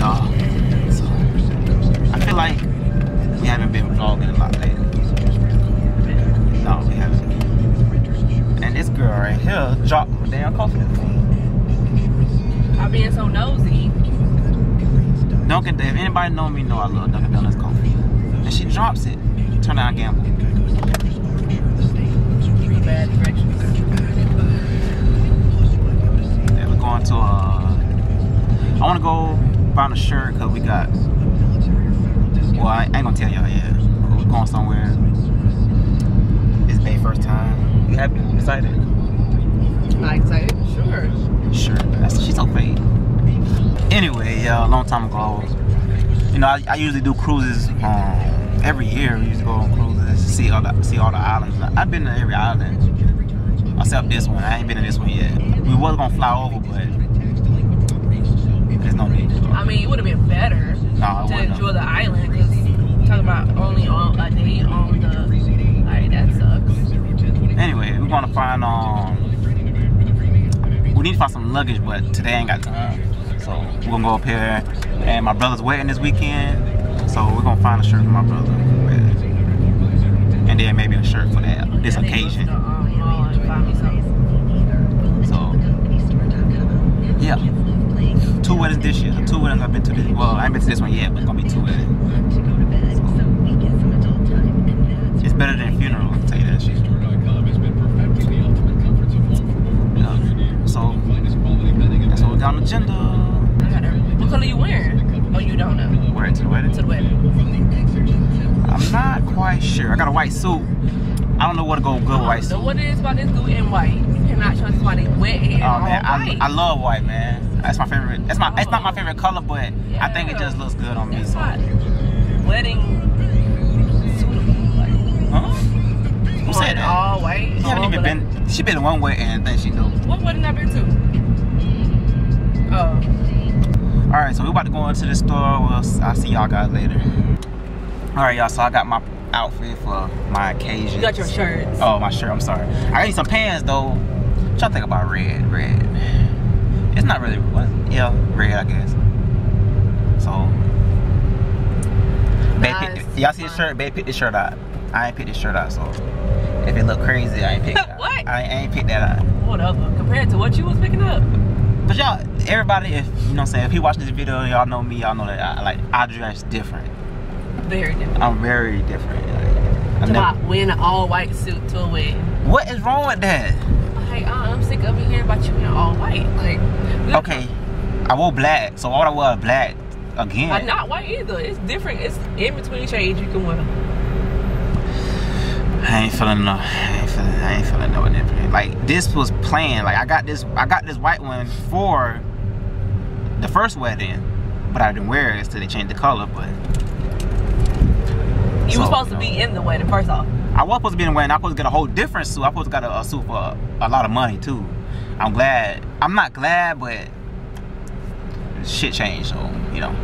y'all. So, I feel like we haven't been vlogging a lot lately. No, we haven't. And this girl right here dropped my damn coffee. I'm being so nosy. Dunkin', if anybody know me, know I love Dunkin' Donuts coffee. And she drops it. Turn down gamble. Anyway, yeah, a long time ago. You know, I, I usually do cruises um every year we used to go on cruises, see all the see all the islands. I've been to every island. Except this one. I ain't been to this one yet. We was gonna fly over, but there's no need to. I mean, it would have been better it to enjoy the island because talking about only on a day on the like that sucks. Anyway, we're gonna find um we need to find some luggage, but today I ain't got time. So we're gonna go up here and my brother's wedding this weekend. So we're gonna find a shirt for my brother. And then maybe a shirt for that this occasion. So yeah. Two weddings this year. Two weddings I've been to this well, I ain't been to this one yet, but it's gonna be two weddings. It's better than a funeral, I'll tell you that shit. So that's what we got on the agenda. Color you wearing? Oh, you don't know. We're into the wedding. To the wedding. I'm not quite sure. I got a white suit. I don't know what to go good with white So suit. what it is about this dude in white? You cannot trust somebody wet and Oh man, I. I love white man. That's my favorite. That's my. It's not my oh. favorite color, but I think it Yeah. just looks good on me. It's So. not wedding. Huh? Who said that? All white. She haven't even been. She been one way and think she knew. What wedding I been to? Oh, All right, so we about to go into the store. We'll, I'll see y'all guys later. All right, y'all. So I got my outfit for my occasion. you got your shirts. Oh, my shirt. I'm sorry. I need some pants though. What y'all think about red? Red. It's not really. What? Yeah, red. I guess. So. Nice. y'all see the shirt? Babe, pick this shirt out. I ain't picked this shirt out, so if it look crazy, I ain't picked. What? I, I ain't picked that out. Whatever. Compared to what you was picking up. But y'all, everybody, if you know what I'm saying, if you watch this video, y'all know me, y'all know that I like I dress different. Very different. I'm very different. Like, I'm wearing an all white suit to a wedding. what is wrong with that? Like, uh, I'm sick of hearing about you in all white. Like, Okay, I wore black, so why would I wear black again? I'm not white either. It's different. It's in between shades you can wear. I ain't feeling no. I ain't feeling. I ain't feeling no different. Like this was planned. Like I got this. I got this white one for the first wedding, but I didn't wear it, until they changed the color. But You So, were supposed to be in the wedding, first off. I was supposed to be in the wedding. I was supposed to get a whole different suit. I was supposed to get a, a suit for a, a lot of money too. I'm glad. I'm not glad, but shit changed. So you know,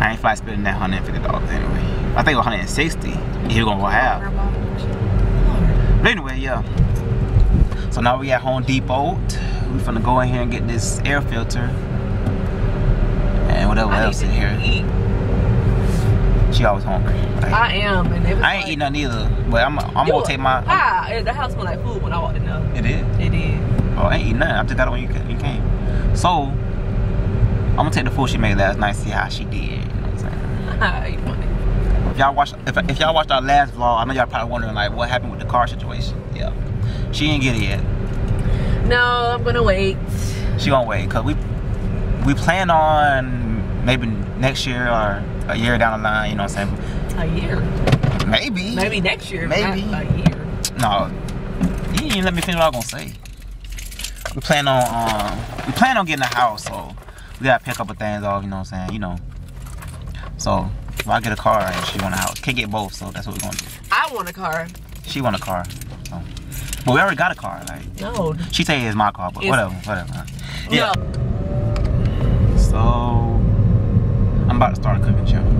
I ain't fly spending that hundred and fifty dollars anyway. I think 160. You're gonna go half. But anyway, yeah. So now we at Home Depot. We finna go in here and get this air filter and whatever I else in here. eat. She always hungry. Like, I am, and it was I ain't like, eating nothing either, but I'm, I'm gonna were- take my. Ah, the house smelled like food when I walked in there. It is. It did. Oh, I ain't eating nothing. I just got it when you you came. So I'm gonna take the food she made last night, see how she did. You know what I'm saying? you funny. If y'all watch, if, if y'all watched our last vlog, I know y'all probably wondering like what happened with the car situation. Yeah, she ain't get it yet. No, I'm gonna wait. She gonna wait because we we plan on maybe next year or a year down the line. You know what I'm saying? A year. Maybe. Maybe next year. Maybe. A year. No, you didn't even let me finish what I was gonna say. We plan on um, we plan on getting a house, so we gotta pick up a things off. You know what I'm saying? You know. So if I get a car and she want a house, can't get both, so that's what we're gonna do. I want a car. She want a car, so. but we already got a car. Like No. she say it's my car, but It's- whatever, whatever. Yeah. No. So I'm about to start a cooking channel.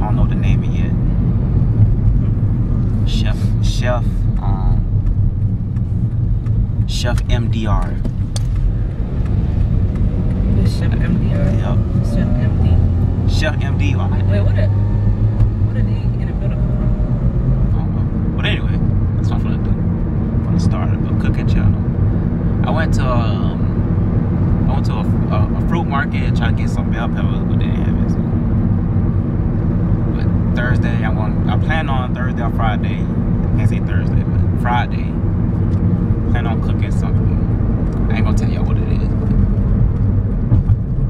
I don't know the name of yet. Chef, chef, um, Chef MDR. Chef MDR. Yep. Chef MD. Chef MDR. Wait, what a what did he in the come from? But anyway, that's what I'm gonna do. From the start the cooking channel. I went to um, I went to a, a, a fruit market trying to get some bell peppers, but they didn't have it. So. But Thursday, I'm going. I plan on Thursday or Friday. I can't say Thursday, but Friday. Plan on cooking something. I ain't gonna tell y'all what it is. But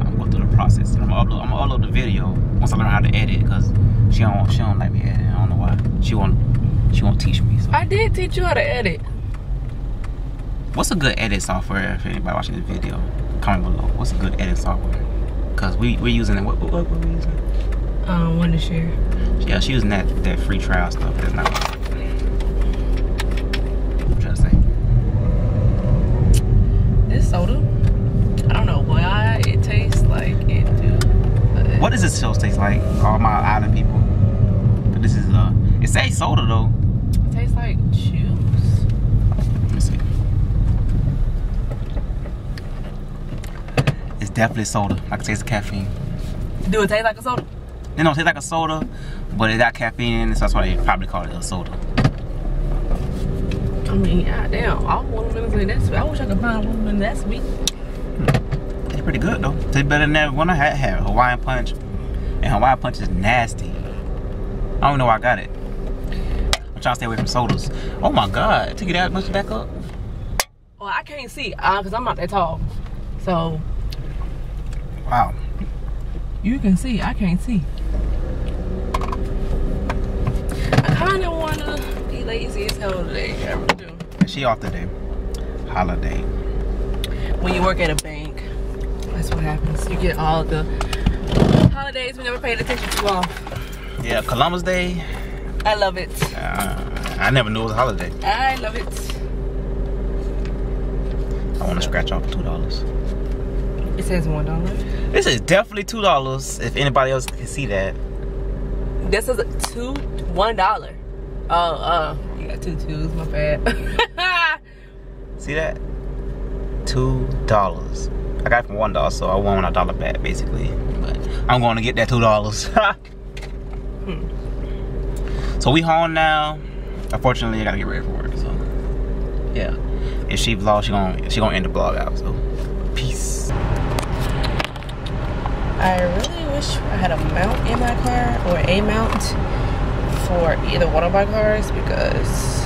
I'm going through the process. I'm gonna upload. I'm gonna upload the video once I learn how to edit, cause she don't. She don't like me editing. I don't know why. She won't. She won't teach me. So. I did teach you how to edit. What's a good edit software if anybody watching this video? Comment below. What's a good edit software? Cause we we're using it. What what, what, what we using? Um, Wondershare. Yeah, she using that that free trial stuff. That's not. What you trying to say? This soda, I don't know why it tastes like it do. but What does this show taste like? All my island people. But this is uh, it says soda though. It tastes like juice. Let me see. It's definitely soda. I can taste the caffeine. Do it taste like a soda? It don't taste like a soda, but it got caffeine in it, so that's why they probably call it a soda. I mean, yeah, damn. All watermelons in that sweet. I wish I could find one in that sweet. It's pretty good though. Tastes better than that one I had, had Hawaiian Punch. And Hawaiian Punch is nasty. I don't know why I got it. I'm trying to stay away from sodas. Oh my god, take it that much back up. Well, I can't see uh, cause I'm not that tall. So Wow. you can see. I can't see. I kind of wanna be lazy as hell today. I really do. And she off today. Holiday. When you work at a bank, that's what happens. You get all the holidays we never paid attention to off. Yeah, Columbus Day. I love it. Uh, I never knew it was a holiday. I love it. I want to scratch off two dollars. It says one dollar. This is definitely two dollars. If anybody else can see that. This is a two one dollar. Oh, uh, you got two twos. My bad. See that? Two dollars. I got it from one dollar, so I won a dollar back basically. But I'm going to get that two dollars. Hmm. So we home now. Unfortunately, I gotta get ready for work. So yeah, if she vlog, she gonna she gonna end the vlog out. So peace. I really wish I had a mount in my car or a mount for either one of my cars because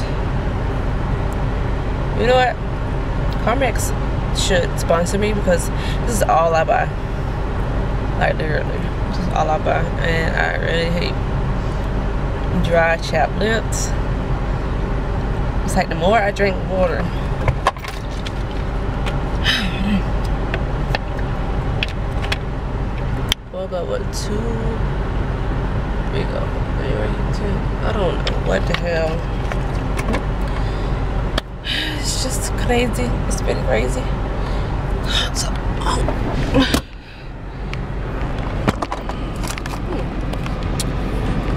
you know what? Carmex should sponsor me because this is all I buy. Like literally, this is all I buy, and I really hate dry chapped lips. It's like the more I drink water, What about what two? We go. I don't know what the hell. It's just crazy. It's been crazy. Oh.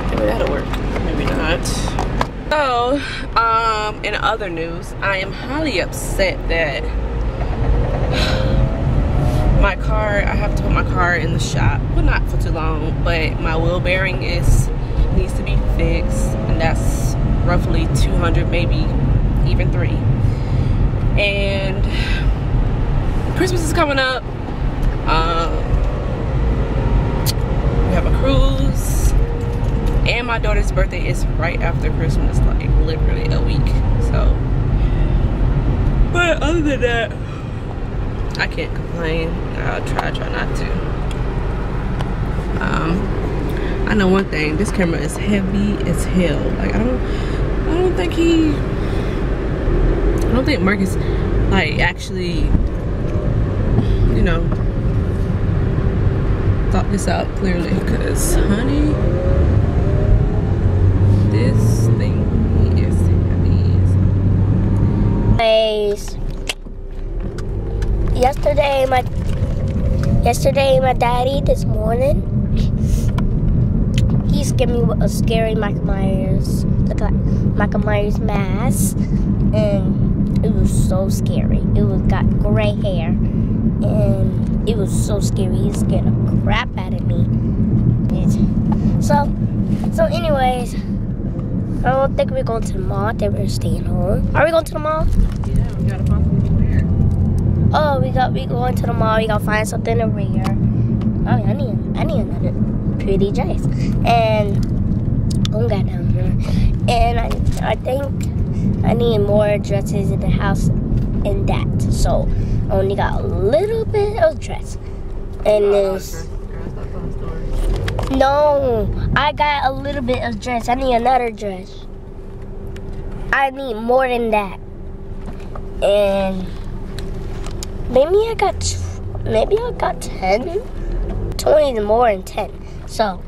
Maybe that'll work. Maybe not. So, um, in other news, I am highly upset that my car i have to put my car in the shop well not for too long but my wheel bearing is needs to be fixed and that's roughly 200 maybe even three and christmas is coming up um, we have a cruise and my daughter's birthday is right after christmas like literally a week so but other than that I can't complain. I'll try, try not to. Um, I know one thing. This camera is heavy as hell. Like I don't, I don't think he, I don't think Marcus, like actually, you know, thought this out clearly. Cause honey, this thing is heavy. Anyways, yesterday my yesterday my daddy this morning he's giving me a scary Michael Myers look like Michael Myers mask and It was so scary. It was got gray hair, and it was so scary. He scared the crap out of me. So, so anyways, I don't think we're going to the mall. I think we're staying home. Are we going to the mall? Yeah, we gotta find something to wear. Oh, we got we going to the mall. We gotta find something to wear. Oh, I need I need another pretty dress. And oh, got down here. And I I think I need more dresses in the house in that. So I only got a little bit of dress. And oh, this no, I got a little bit of dress. I need another dress. I need more than that. And maybe I got maybe I got 10 20 is more than 10 so.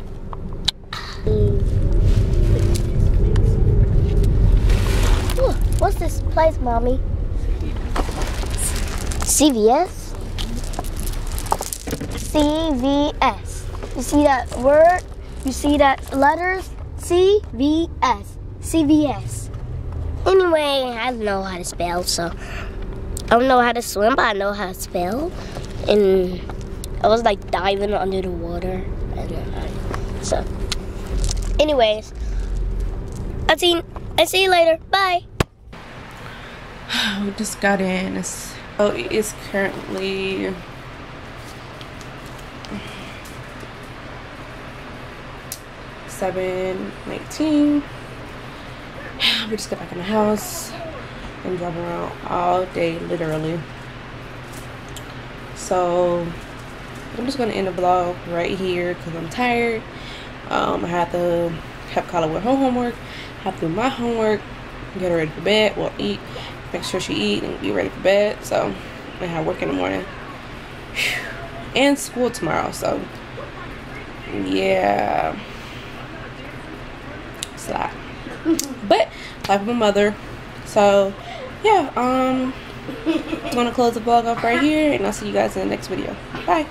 Ooh, what's this place mommy CVS CVS you see that word you see that letters CVS CVS anyway I don't know how to spell so I don't know how to swim, but I know how to spell. And I was like diving under the water. And I, so, anyways, I see. I see you later. Bye. We just got in. It's, oh, it's currently seven nineteen. We just got back in the house. and driving around all day, literally. So I'm just gonna end the vlog right here because I'm tired. Um, I have to have Kyla with her homework, have to do my homework, get her ready for bed, well eat, make sure she eat and be ready for bed. So I have work in the morning. And school tomorrow, so yeah. It's a lot. but life of a mother. So yeah, um I'm gonna close the vlog off right here and I'll see you guys in the next video. Bye.